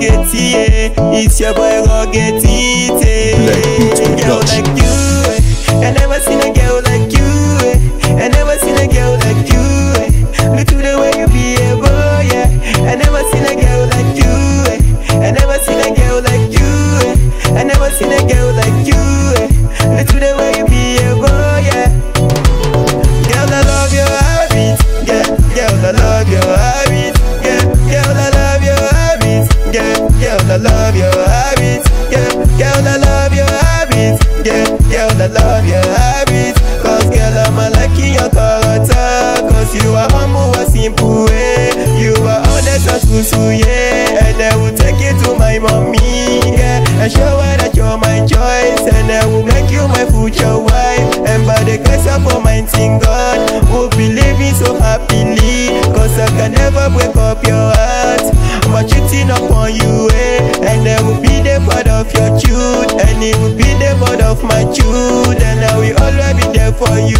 rugged, yeah. It's your boy Black Girl like you. I never seen Girl, I love your habit. Cause girl, I'm a liking your character. Uh, Cause you are humble, a simple way. You are honest and true, yeah. And I will take you to my mommy, yeah. And show her that you're my choice. And I will make you my future wife. And by the grace of Almighty God, we'll be living so happily. Of my child. And I will always be there for you.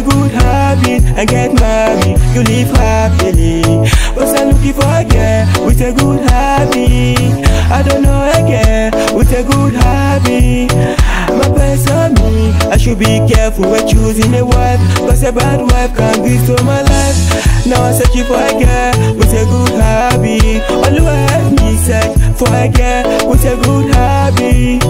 A good habit and get married, you live happily. Was I looking for a girl with a good habit? I don't know a girl with a good habit. My best on me, I should be careful when choosing a wife, cause a bad wife can destroy my life. Now I'm searching for a girl with a good habit. Always help me search for a girl with a good habit.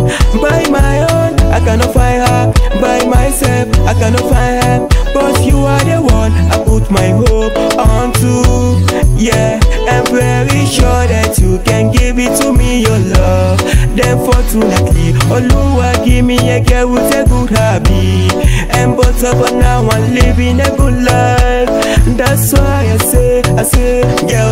By my own, I cannot find her. By myself, I cannot find her. But you are the one I put my hope onto. Yeah, I'm very sure that you can give it to me, your love. Then fortunately, Oluwa give me a girl with a good habit. And both of us now I'm living a good life. That's why I say, I say, girl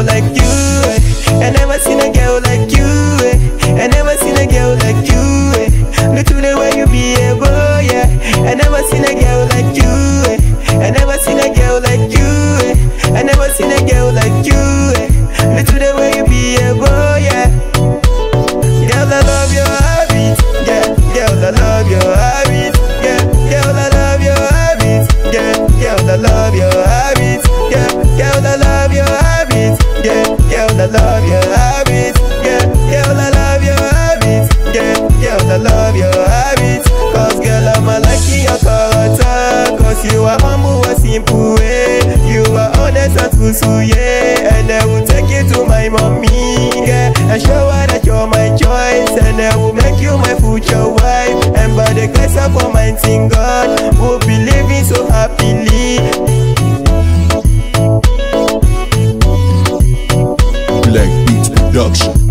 and yeah. And I will take you to my mommy, yeah. And show her that you're my choice. And I will make you my future wife. And by the grace of Almighty God, we'll be living so happily. Black Beats Production.